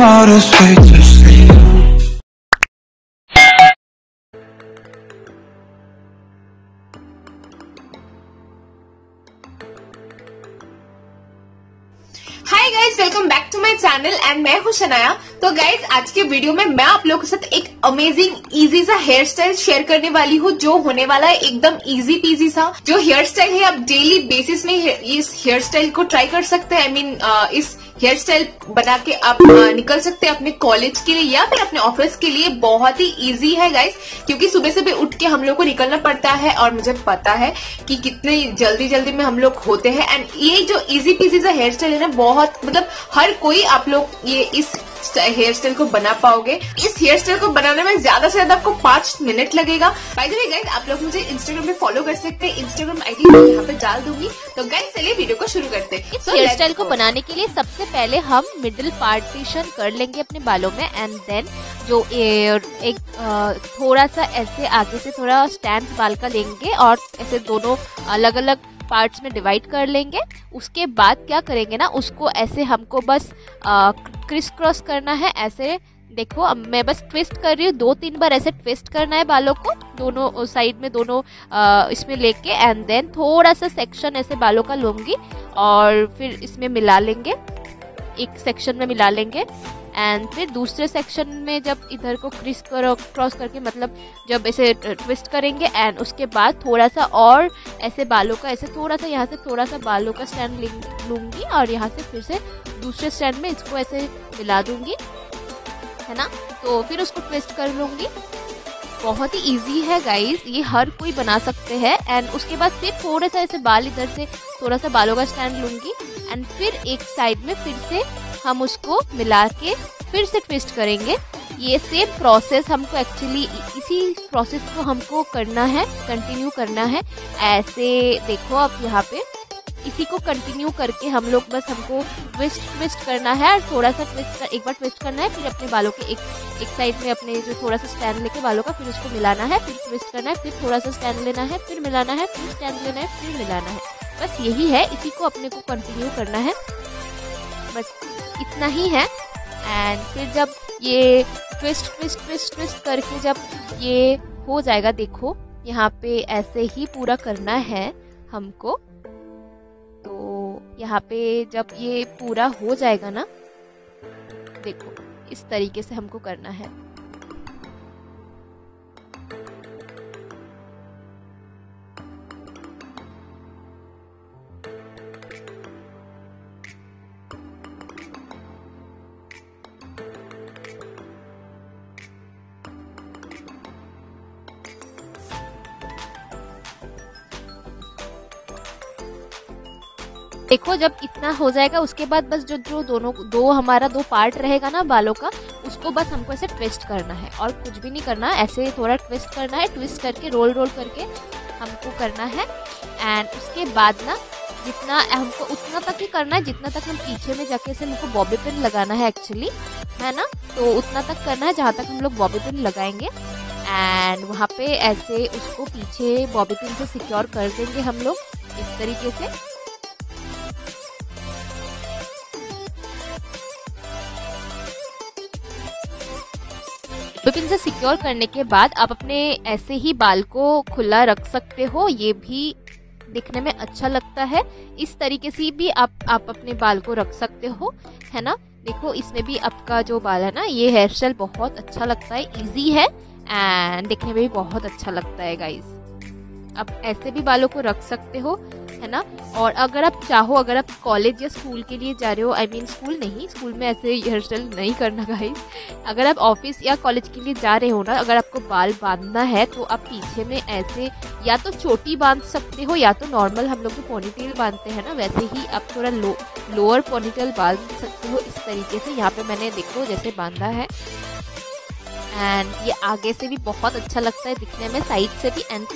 I'll just wait to sleep. Hi guys welcome back to my channel and मैं हूँ शनाया। तो guys आज के वीडियो में मैं आप लोगों के साथ एक अमेजिंग इजी सा हेयर स्टाइल शेयर करने वाली हूँ, जो होने वाला है एकदम इजी पीजी सा। जो हेयर स्टाइल है, आप डेली बेसिस में इस हेयर स्टाइल को ट्राई कर सकते हैं। आई मीन इस हेयर स्टाइल बना के आप निकल सकते हैं अपने कॉलेज के लिए या फिर अपने ऑफ़िस के लिए। बहुत ही इजी है गाइस क्योंकि सुबह सुबह उठ के हम लोग को निकलना पड़ता है और मुझे पता है कि कितने जल्दी जल्दी में हम लोग होते हैं। एंड ये जो इजी पीजी सा हेयर स्टाइल है ना, बहुत मतलब हर कोई आप लोग ये इस हेयर स्टाइल को बना पाओगे। इस हेयर स्टाइल को बनाने में ज़्यादा से ज़्यादा आपको पाँच मिनट लगेगा। बाय द वे गाइस आप लोग मुझे इंस्टाग्राम पे फॉलो कर सकते हैं। इंस्टाग्राम आईडी मैं यहाँ पे डाल दूँगी। तो गाइस चलिए वीडियो को शुरू करते हैं। इस हेयर स्टाइल को बनाने के लिए सबसे पहले हम मिडिल पार्टीशन कर लेंगे अपने बालों में एंड देन जो एक थोड़ा सा ऐसे आगे से थोड़ा स्टैंड बाल का लेंगे और ऐसे दोनों अलग अलग पार्ट्स में डिवाइड कर लेंगे उसके बाद क्या करेंगे ना उसको ऐसे हमको बस क्रिस क्रॉस करना है ऐसे देखो अब मैं बस ट्विस्ट कर रही हूँ दो तीन बार ऐसे ट्विस्ट करना है बालों को दोनों साइड में दोनों आ, इसमें लेके एंड देन थोड़ा सा सेक्शन ऐसे बालों का लूँगी और फिर इसमें मिला लेंगे एक सेक्शन में मिला लेंगे। एंड फिर दूसरे सेक्शन में जब इधर को क्रिस करो क्रॉस करके मतलब जब ऐसे ट्विस्ट करेंगे एंड उसके बाद थोड़ा सा और ऐसे बालों का, ऐसे थोड़ा सा यहाँ से थोड़ा सा बालों का स्टैंड लूँगी और यहाँ से फिर से दूसरे स्टैंड में इसको ऐसे मिला दूँगी, है ना? तो फिर उसको ट्विस्ट कर लूँगी। बहुत ही इजी है गाइस ये हर कोई बना सकते हैं एंड उसके बाद फिर थोड़ा सा ऐसे बाल इधर से थोड़ा सा बालों का स्टैंड लूँगी एंड फिर एक साइड में फिर से हम उसको मिला के फिर से ट्विस्ट करेंगे। ये सेम प्रोसेस हमको एक्चुअली इसी प्रोसेस को हमको करना है कंटिन्यू करना है। ऐसे देखो आप यहाँ पे इसी को कंटिन्यू करके हम लोग बस हमको ट्विस्ट ट्विस्ट करना है और थोड़ा सा ट्विस्ट कर, एक बार ट्विस्ट करना है फिर अपने बालों के एक एक साइड में अपने जो थोड़ा सा स्टैंड लेके बालों का फिर उसको मिलाना है फिर ट्विस्ट करना है फिर थोड़ा सा स्टैंड लेना है फिर मिलाना है फिर स्टैंड लेना है फिर मिलाना है। बस यही है इसी को अपने को कंटिन्यू करना है। बस इतना ही है। एंड फिर जब ये ट्विस्ट ट्विस्ट ट्विस्ट ट्विस्ट करके जब ये हो जाएगा, देखो, यहाँ पे ऐसे ही पूरा करना है हमको। तो यहाँ पे जब ये पूरा हो जाएगा ना, देखो, इस तरीके से हमको करना है। देखो, जब इतना हो जाएगा, उसके बाद बस जो जो दोनों, दो हमारा दो पार्ट रहेगा ना बालों का, उसको बस हमको ऐसे ट्विस्ट करना है। और कुछ भी नहीं करना, ऐसे थोड़ा ट्विस्ट करना है ट्विस्ट करके रोल रोल करके हमको करना है। एंड उसके बाद ना, जितना हमको, उतना तक ही करना है, जितना तक हम पीछे में जाके से हमको बॉबी पिन लगाना है एक्चुअली है ना? तो उतना तक करना है, जहाँ तक हम लोग बॉबी पिन लगाएँगे। एंड वहाँ पे ऐसे उसको पीछे बॉबी पिन से सिक्योर कर देंगे हम लोग, इस तरीके से। पिन से सिक्योर करने के बाद आप अपने ऐसे ही बाल को खुला रख सकते हो, ये भी दिखने में अच्छा लगता है। इस तरीके से भी आप आप अपने बाल को रख सकते हो, है ना? देखो, इसमें भी आपका जो बाल है ना, ये हेयर स्टाइल बहुत अच्छा लगता है इजी है एंड दिखने में भी बहुत अच्छा लगता है गाइज़ आप ऐसे भी बालों को रख सकते हो है ना? और अगर आप चाहो अगर आप कॉलेज या स्कूल के लिए जा रहे हो I I mean mean, school नहीं स्कूल में ऐसे स्टाइल नहीं करना गाइस अगर आप ऑफ़िस या कॉलेज के लिए जा रहे हो ना अगर आपको बाल बांधना है तो आप पीछे में ऐसे या तो चोटी बाँध सकते हो या तो नॉर्मल हम लोग पोनीटेल बांधते हैं ना वैसे ही आप थोड़ा लो लोअर पोनीटेल बाँध सकते हो इस तरीके से यहाँ पे मैंने देखो जैसे बांधा है। एंड ये आगे से भी बहुत अच्छा लगता है दिखने में साइड से भी एंड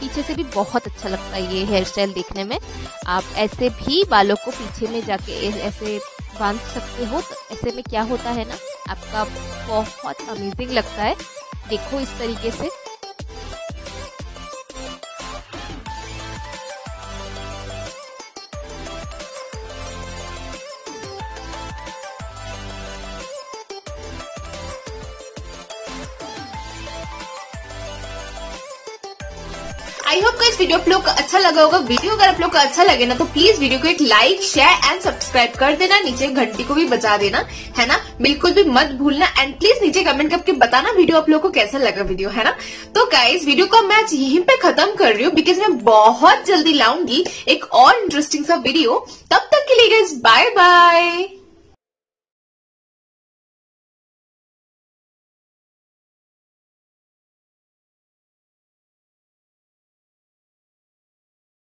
पीछे से भी बहुत अच्छा लगता है ये हेयर स्टाइल देखने में। आप ऐसे भी बालों को पीछे में जाके ऐसे बाँध सकते हो तो ऐसे में क्या होता है ना, आपका बहुत अमेजिंग लगता है। देखो इस तरीके से। आई होप का इस वीडियो आप लोग को अच्छा लगा होगा। वीडियो अगर आप लोग को अच्छा लगे ना तो प्लीज़ वीडियो को एक लाइक शेयर एंड सब्सक्राइब कर देना। नीचे घंटी को भी बजा देना, है ना? बिल्कुल भी मत भूलना। एंड प्लीज़ नीचे कमेंट करके बताना वीडियो आप लोग को कैसा लगा वीडियो, है ना? तो गाइज़ वीडियो को मैं यहीं पे खत्म कर रही हूँ बिकॉज़ मैं बहुत जल्दी लाऊँगी एक और इंटरेस्टिंग सा वीडियो। तब तक के लिए गाइज़ बाय बाय